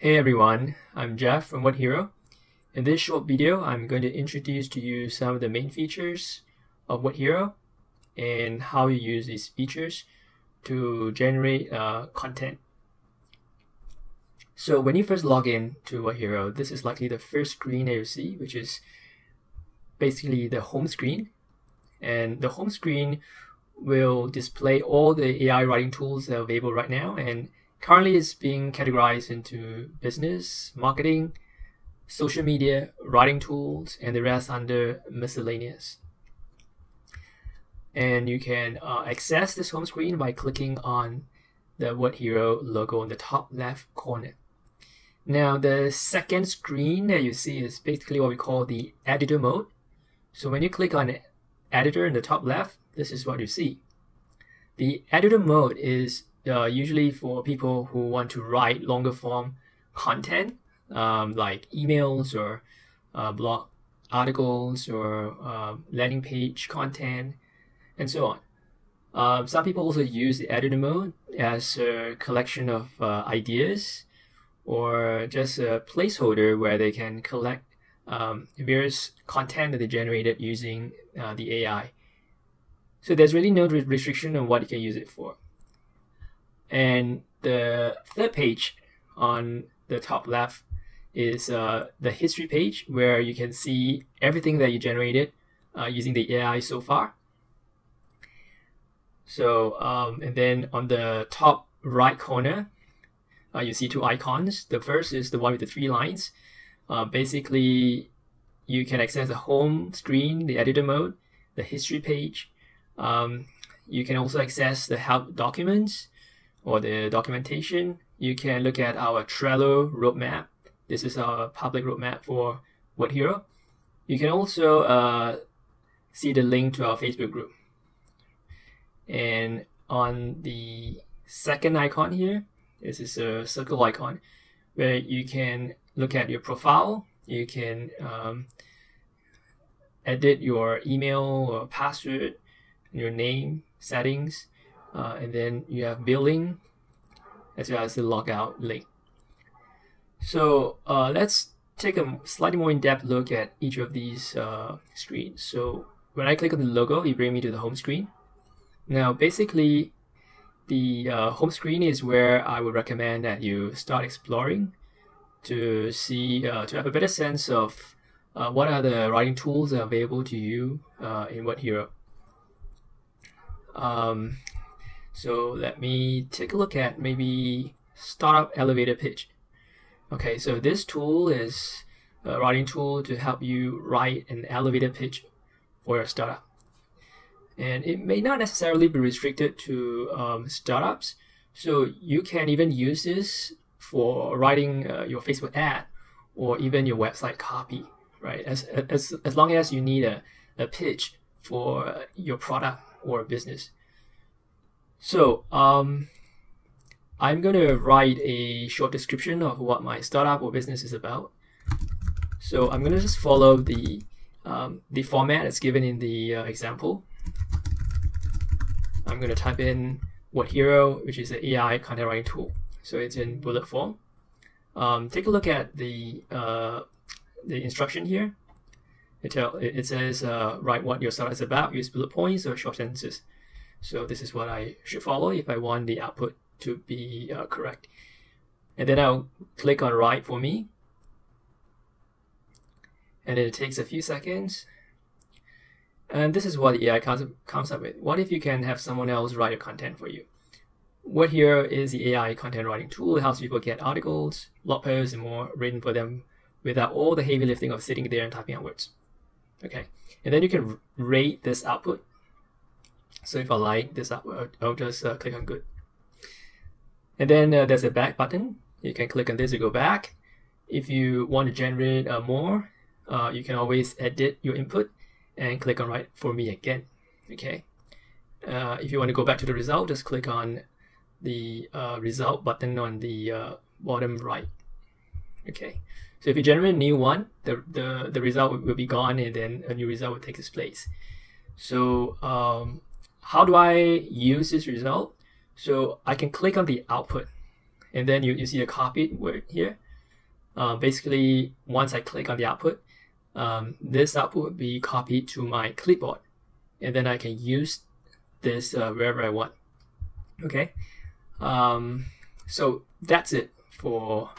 Hey everyone, I'm Jeff from WordHero. In this short video, I'm going to introduce to you some of the main features of WordHero and how you use these features to generate uh, content. So when you first log in to WordHero, this is likely the first screen that you see, which is basically the home screen. And the home screen will display all the AI writing tools that are available right now and Currently, it's being categorized into business, marketing, social media, writing tools, and the rest under miscellaneous. And you can uh, access this home screen by clicking on the WordHero logo in the top left corner. Now, the second screen that you see is basically what we call the editor mode. So when you click on editor in the top left, this is what you see. The editor mode is uh, usually for people who want to write longer form content, um, like emails or uh, blog articles or uh, landing page content, and so on. Um, some people also use the editor mode as a collection of uh, ideas or just a placeholder where they can collect um, various content that they generated using uh, the AI. So there's really no restriction on what you can use it for. And the third page on the top left is uh, the history page where you can see everything that you generated uh, using the AI so far. So, um, and then on the top right corner, uh, you see two icons. The first is the one with the three lines. Uh, basically, you can access the home screen, the editor mode, the history page. Um, you can also access the help documents, or the documentation, you can look at our Trello roadmap. This is our public roadmap for WordHero. You can also uh, see the link to our Facebook group. And on the second icon here, this is a circle icon where you can look at your profile. You can um, edit your email or password, your name, settings, uh, and then you have billing as well as the logout link. So uh, let's take a slightly more in-depth look at each of these uh, screens. So when I click on the logo, it brings me to the home screen. Now basically the uh, home screen is where I would recommend that you start exploring to see, uh, to have a better sense of uh, what are the writing tools available to you uh, in WordHero. Um, so let me take a look at maybe startup elevator pitch. Okay, so this tool is a writing tool to help you write an elevator pitch for your startup. And it may not necessarily be restricted to um, startups. So you can even use this for writing uh, your Facebook ad or even your website copy, right? As, as, as long as you need a, a pitch for your product or business. So um, I'm going to write a short description of what my startup or business is about. So I'm going to just follow the um, the format that's given in the uh, example. I'm going to type in WordHero, which is an AI content writing tool. So it's in bullet form. Um, take a look at the uh, the instruction here. It, tell, it says uh, write what your startup is about, use bullet points or short sentences. So this is what I should follow if I want the output to be uh, correct. And then I'll click on write for me. And it takes a few seconds. And this is what the AI comes, comes up with. What if you can have someone else write your content for you? WordHero is the AI content writing tool. It helps people get articles, blog posts, and more written for them without all the heavy lifting of sitting there and typing out words. Okay, and then you can rate this output so if I like this I'll, just uh, click on good. And then uh, there's a back button. You can click on this to go back. If you want to generate uh, more, uh, you can always edit your input and click on write for me again. Okay. Uh, if you want to go back to the result, just click on the uh, result button on the bottom right. Okay. So if you generate a new one, the, the, the result will be gone and then a new result will take its place. So um, how do I use this result? So I can click on the output and then you, you see the copied word here. uh, basically once I click on the output, um, this output would be copied to my clipboard, and then I can use this uh, wherever I want. Okay, um, so that's it for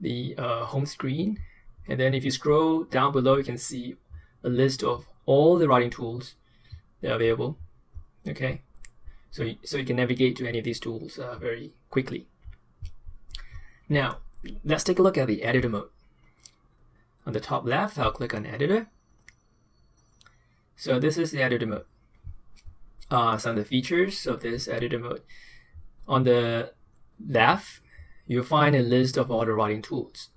the uh, home screen. And then if you scroll down below, you can see a list of all the writing tools that are available. Okay, so so you can navigate to any of these tools uh, very quickly. Now, let's take a look at the editor mode. On the top left, I'll click on editor. So this is the editor mode. Uh, some of the features of this editor mode. On the left, you'll find a list of all the writing tools.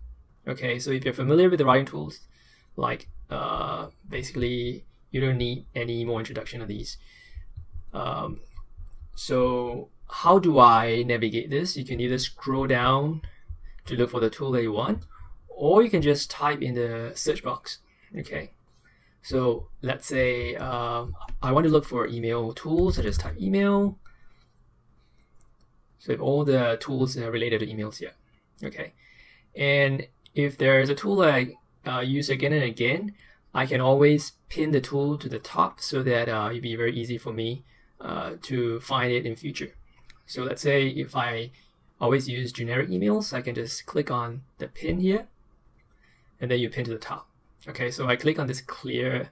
Okay, so if you're familiar with the writing tools, like uh, basically you don't need any more introduction of these. Um, so how do I navigate this? You can either scroll down to look for the tool that you want, or you can just type in the search box. Okay. So let's say um, I want to look for email tools. I just type email. So all the tools are related to emails here. Okay. And if there's a tool I uh, use again and again, I can always pin the tool to the top so that uh, it'd be very easy for me uh, to find it in future. So let's say if I always use generic emails, I can just click on the pin here, and then you pin to the top. Okay, so I click on this clear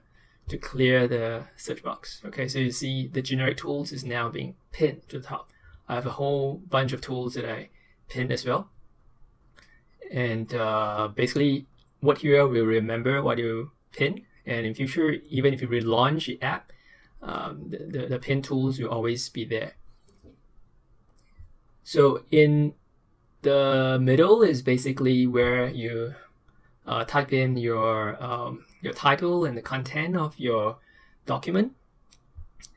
to clear the search box. Okay, so you see the generic tools is now being pinned to the top. I have a whole bunch of tools that I pinned as well. And uh, basically, WordHero will remember what you pin, and in future, even if you relaunch the app, um, the, the, the pin tools will always be there. So in the middle is basically where you uh, type in your um, your title and the content of your document.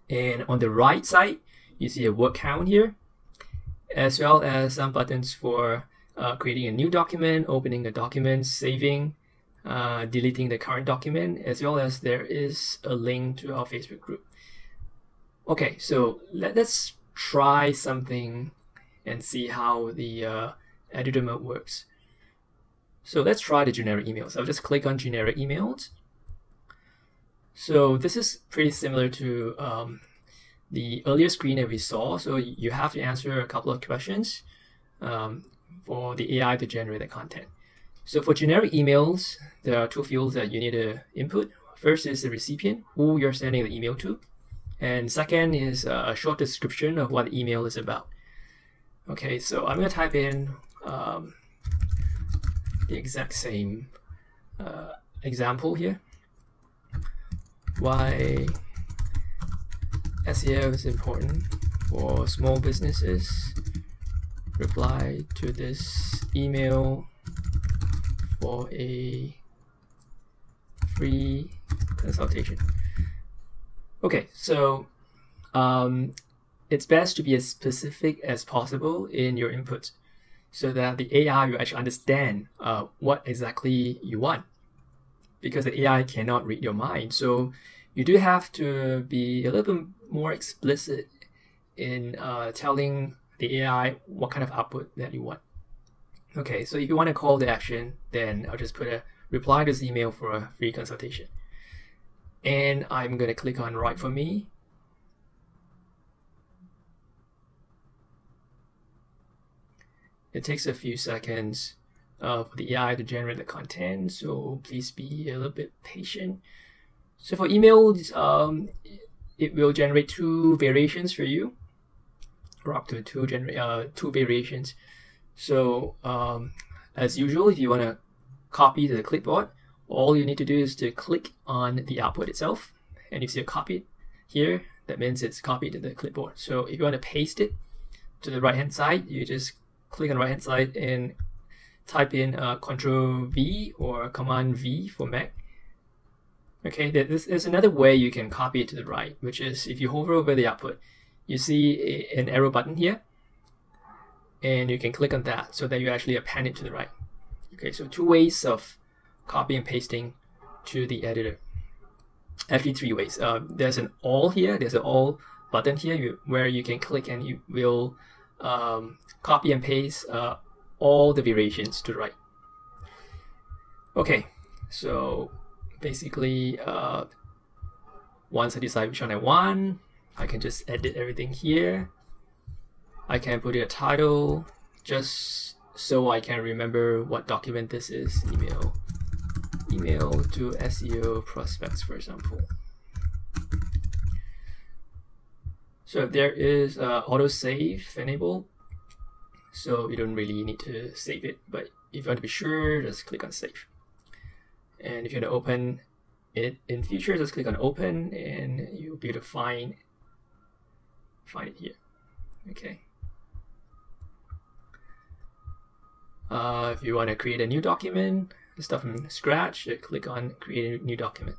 And on the right side, you see a word count here, as well as some buttons for uh, creating a new document, opening a document, saving, uh, deleting the current document, as well as there is a link to our Facebook group. Okay, so let, us try something and see how the uh, editor mode works. So let's try the generic emails. I'll just click on generic emails. So this is pretty similar to um, the earlier screen that we saw. So you have to answer a couple of questions um, for the AI to generate the content. So for generic emails, there are two fields that you need to input. First is the recipient, who you're sending the email to. And second is a short description of what the email is about. Okay, so I'm going to type in um, the exact same uh, example here. Why SEO is important for small businesses. Reply to this email for a free consultation. Okay, so um, it's best to be as specific as possible in your input so that the AI will actually understand uh, what exactly you want because the AI cannot read your mind. So you do have to be a little bit more explicit in uh, telling the AI what kind of output that you want. Okay, so if you want to call the action, then I'll just put a reply to this email for a free consultation. And I'm going to click on write for me It takes a few seconds uh, for the AI to generate the content, so please be a little bit patient. So for emails, um, it will generate two variations for you, or up to two generate uh, two variations. So um, as usual, if you want to copy to the clipboard, all you need to do is to click on the output itself, and if you see a copy here. That means it's copied to the clipboard. So if you want to paste it to the right hand side, you just click on the right hand side and type in uh, Control V or Command V for Mac. Okay, there's, there's another way you can copy it to the right, which is if you hover over the output, you see a, an arrow button here, and you can click on that so that you actually append it to the right. Okay, so two ways of copy and pasting to the editor. Actually, three ways. Uh, there's an all here. There's an all button here you, where you can click and you will um, copy and paste uh, all the variations to the right. Okay, so basically, uh, once I decide which one I want, I can just edit everything here. I can put a title just so I can remember what document this is. Email, email to SEO prospects, for example. So there is uh, auto save enabled, so you don't really need to save it, but if you want to be sure, just click on save. And if you want to open it in future, just click on open and you'll be able to find find it here. Okay. Uh, if you want to create a new document, stuff from scratch, click on create a new document.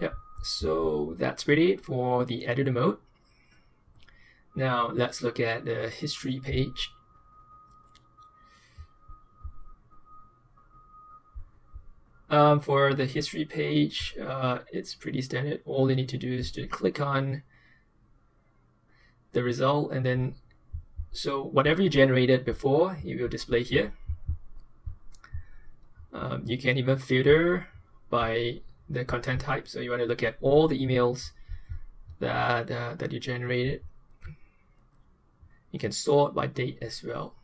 Yep, so that's ready for the editor mode. Now let's look at the history page. Um, for the history page, uh, it's pretty standard. All you need to do is to click on the result and then so whatever you generated before, it will display here. Um, you can even filter by the content type. So you want to look at all the emails that, uh, that you generated. You can sort by date as well.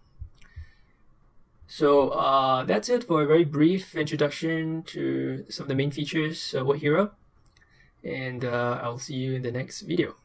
So uh, that's it for a very brief introduction to some of the main features of WordHero. And uh, I'll see you in the next video.